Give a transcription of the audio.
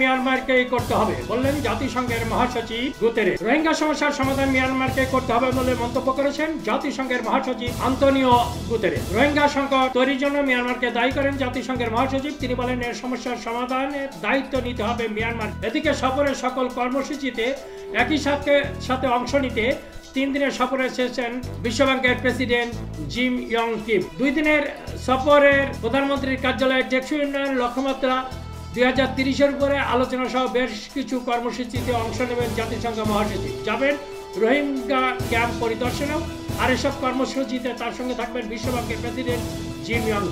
মিয়ানমারকেই করতে হবে বললেন জাতিসংঘের মহাসচিব গুতেরে রোহিঙ্গা সমস্যার সমাধান মিয়ানমারকে করতে হবে বলে মন্তব্য করেছেন জাতিসংঘের মহাসচিব আন্তনিও গুতেরে রোহিঙ্গা সংকট তৈরির জন্য মিয়ানমারকে দায়ী করেন জাতিসংঘের মহাসচিব। তিনি বলেন এর সমস্যার সমাধানের দায়িত্ব নিতে হবে মিয়ানমার। এদিকে সফরের সকল কর্মসূচিতে একই সাথে সাথে অংশ নিতে তিন দিনের সফরে এসেছেন বিশ্বব্যাংকের প্রেসিডেন্ট জিম ইয়ং কিম। দুই দিনের সফরের প্রধানমন্ত্রীর কার্যালয়ের টেকসই উন্নয়ন লক্ষ্যমাত্রা দুই হাজার তিরিশের উপরে আলোচনা সহ বেশ কিছু কর্মসূচিতে অংশ নেবেন জাতিসংঘ মহাসচিব। যাবেন রোহিঙ্গা ক্যাম্প পরিদর্শনেও আর এসব কর্মসূচিতে তার সঙ্গে থাকবেন বিশ্বব্যাংকের প্রেসিডেন্ট জিম ইয়ং